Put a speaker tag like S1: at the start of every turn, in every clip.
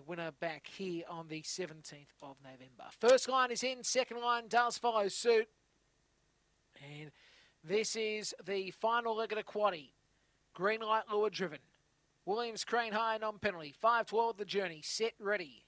S1: winner back here on the 17th of November. First line is in, second line does follow suit. And this is the final leg of the quaddy. Green light lure driven. Williams Crane high non penalty. 512 the journey. Set ready.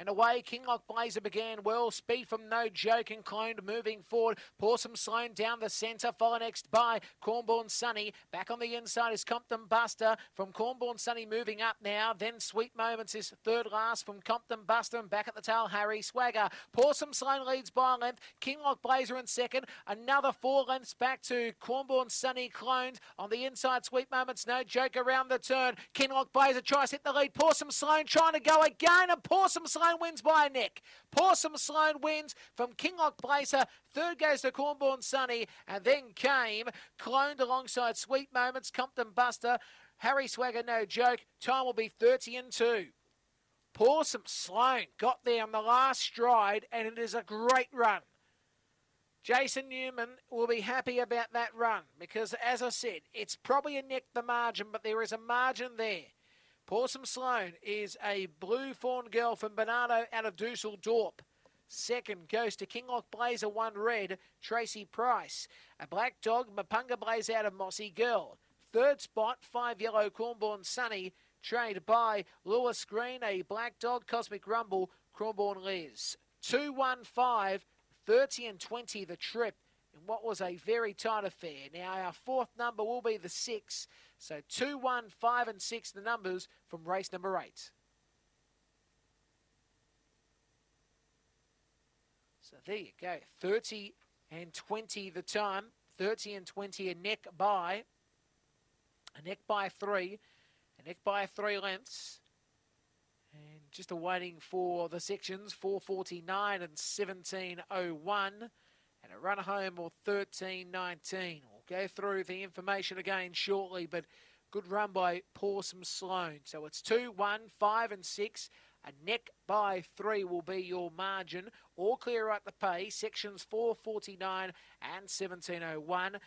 S1: And away, Kinglock Blazer began well. Speed from No Joke and cloned moving forward. Pawsome Sloan down the centre. Follow next by Cornborn Sunny. Back on the inside is Compton Buster from Cornborn Sunny moving up now. Then Sweet Moments is third last from Compton Buster. And back at the tail, Harry Swagger. Pawsome Sloan leads by a length. Kinglock Blazer in second. Another four lengths back to Cornborn Sunny cloned. On the inside, Sweet Moments, No Joke around the turn. Kinglock Blazer tries to hit the lead. Pawsome Sloan trying to go again. And Pawsome Sloan wins by a neck. Pawsome Sloan wins from Kinglock Blazer. Third goes to Cornborn Sunny. And then came cloned alongside Sweet Moments, Compton Buster, Harry Swagger, no joke. Time will be 30 and 2. Pawsome Sloan got there on the last stride, and it is a great run. Jason Newman will be happy about that run because, as I said, it's probably a neck the margin, but there is a margin there. Pawsome Sloan is a blue fawn girl from Bernardo out of Dusseldorp. Second goes to Kinglock Blazer, one red, Tracy Price. A black dog, Mapunga Blaze out of Mossy Girl. Third spot, five yellow, Cornborn Sunny, trained by Lewis Green, a black dog, Cosmic Rumble, Cornborn Liz. 215, 30 and 20 the trip what was a very tight affair. Now, our fourth number will be the six. So 2, 1, 5, and 6, the numbers from race number 8. So there you go. 30 and 20 the time. 30 and 20 a neck by. A neck by three. A neck by three lengths. And just awaiting for the sections 449 and 1701. And a run home or 1319 go through the information again shortly, but good run by Pawsome Sloan. So it's 2, 1, 5 and 6. A neck by three will be your margin. All clear at the pay. Sections 449 and 1701.